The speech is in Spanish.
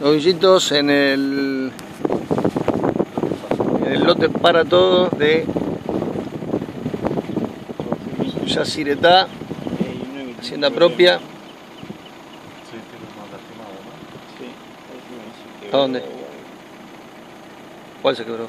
Los Novillitos en el, en el lote para todos de Yacyretá, hacienda propia. ¿A dónde? ¿Cuál se quebró?